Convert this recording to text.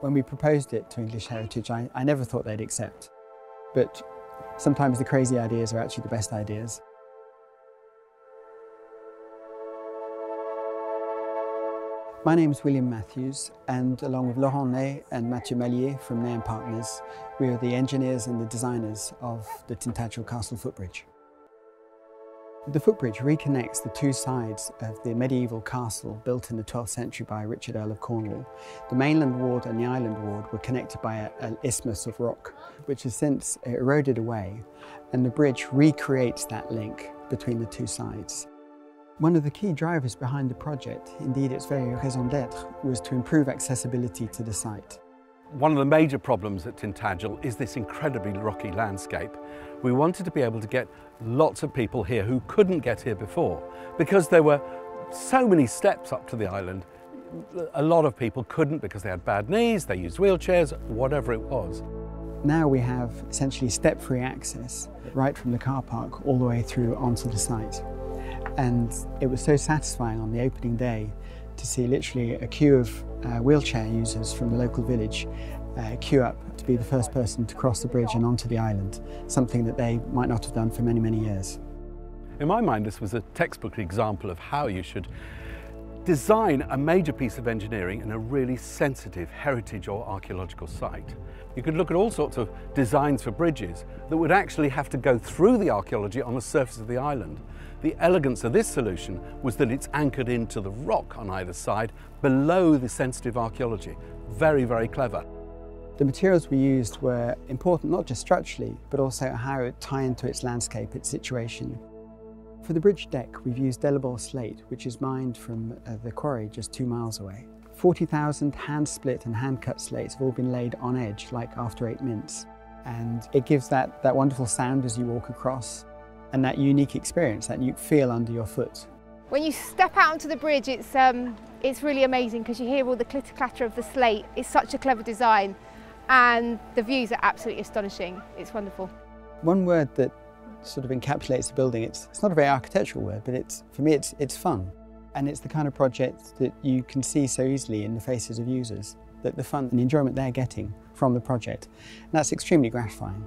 When we proposed it to English Heritage, I, I never thought they'd accept. But sometimes the crazy ideas are actually the best ideas. My name is William Matthews, and along with Laurent Ney and Mathieu Mallier from Ney Partners, we are the engineers and the designers of the Tintagel Castle footbridge. The footbridge reconnects the two sides of the medieval castle built in the 12th century by Richard Earl of Cornwall. The mainland ward and the island ward were connected by an isthmus of rock, which has since eroded away, and the bridge recreates that link between the two sides. One of the key drivers behind the project, indeed its very raison d'etre, was to improve accessibility to the site. One of the major problems at Tintagel is this incredibly rocky landscape. We wanted to be able to get lots of people here who couldn't get here before because there were so many steps up to the island. A lot of people couldn't because they had bad knees, they used wheelchairs, whatever it was. Now we have essentially step-free access right from the car park all the way through onto the site. And it was so satisfying on the opening day to see literally a queue of uh, wheelchair users from the local village uh, queue up to be the first person to cross the bridge and onto the island, something that they might not have done for many, many years. In my mind, this was a textbook example of how you should design a major piece of engineering in a really sensitive heritage or archaeological site. You could look at all sorts of designs for bridges that would actually have to go through the archaeology on the surface of the island. The elegance of this solution was that it's anchored into the rock on either side below the sensitive archaeology. Very, very clever. The materials we used were important not just structurally, but also how it tie into its landscape, its situation. For the bridge deck, we've used Delabole slate, which is mined from uh, the quarry just two miles away. 40,000 hand-split and hand-cut slates have all been laid on edge, like after eight mints. And it gives that, that wonderful sound as you walk across, and that unique experience, that you feel under your foot. When you step out onto the bridge, it's, um, it's really amazing because you hear all the clitter-clatter of the slate. It's such a clever design, and the views are absolutely astonishing. It's wonderful. One word that sort of encapsulates the building. It's, it's not a very architectural word, but it's, for me it's, it's fun. And it's the kind of project that you can see so easily in the faces of users, that the fun and enjoyment they're getting from the project. And that's extremely gratifying.